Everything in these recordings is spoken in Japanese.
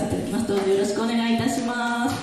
せていただきます。どうぞよろしくお願いいたします。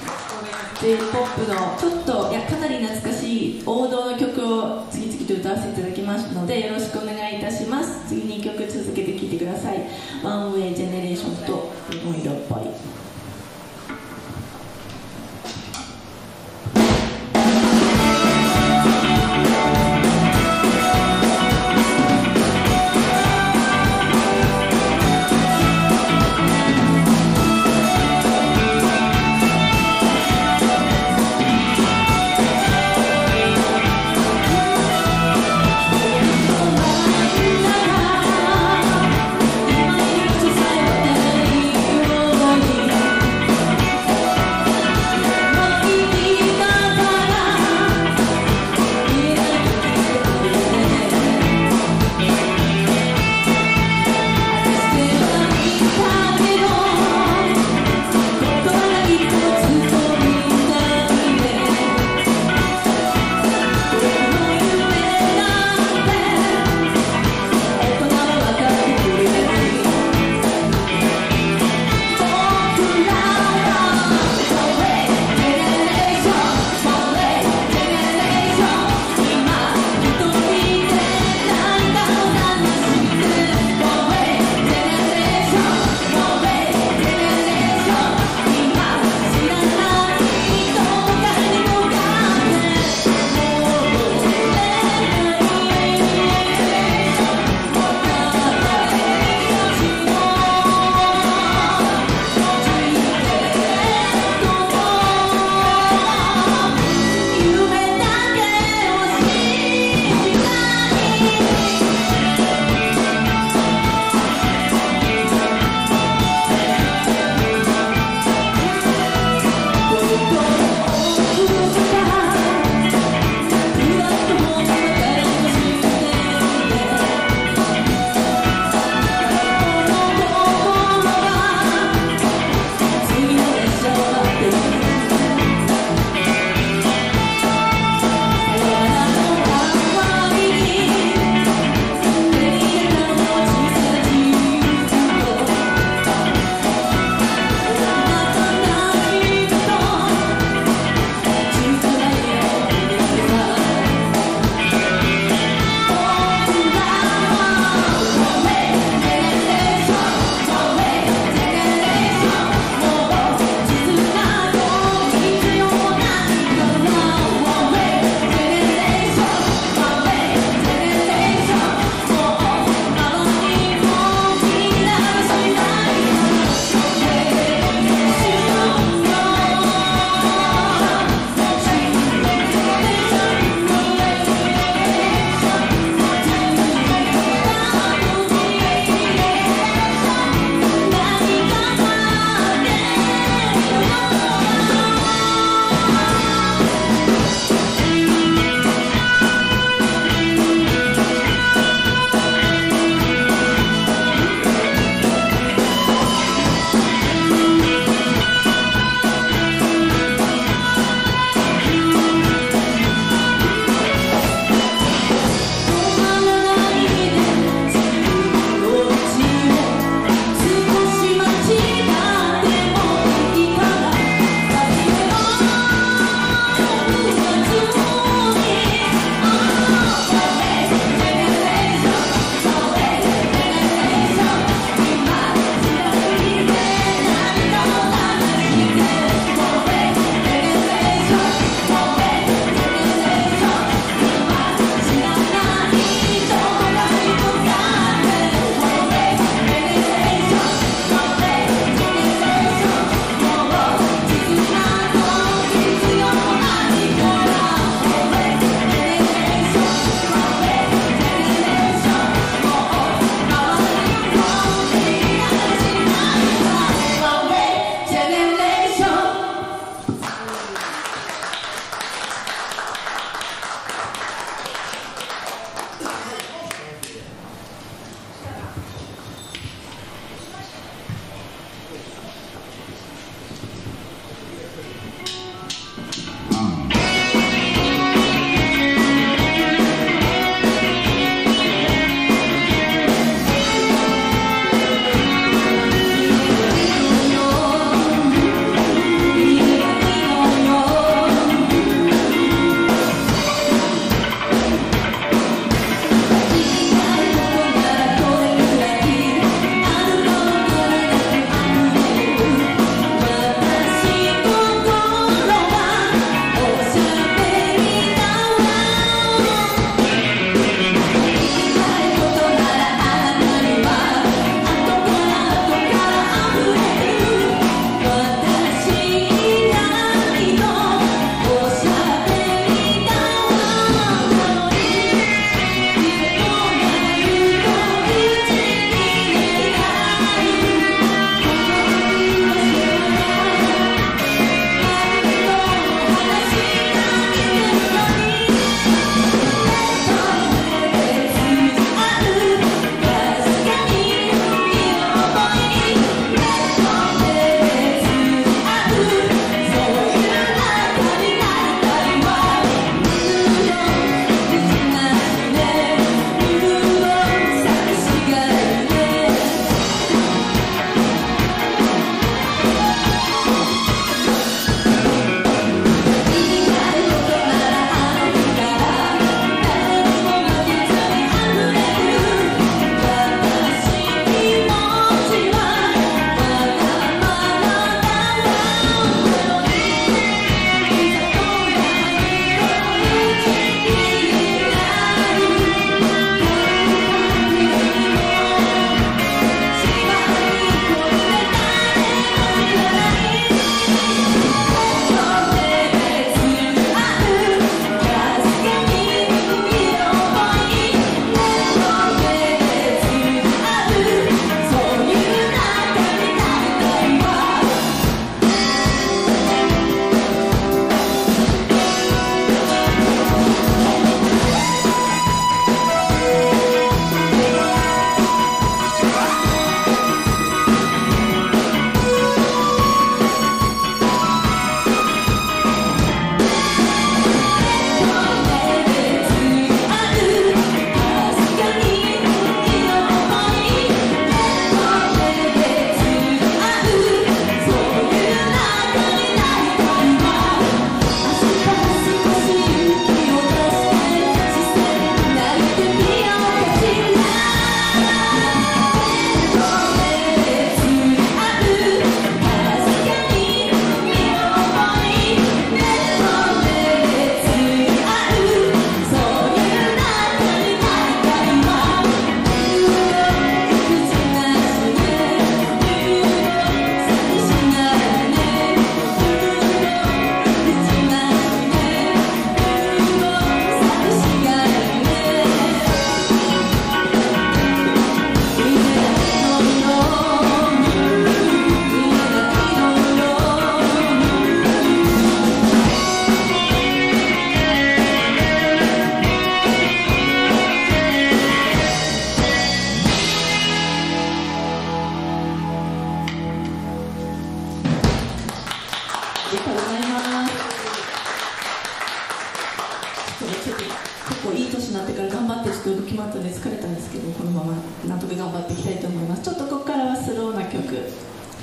ちょっと結構いい年になってから頑張ってちょっと決まったんで疲れたんですけどこのままなんとか頑張っていきたいと思いますちょっとここからはスローな曲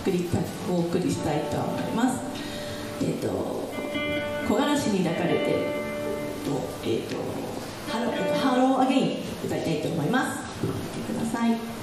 送りたお送りしたいと思いますえっ、ー、と木枯らしに抱かれてとえっ、ー、と Hello、Hello Again 歌いたいと思います。ください。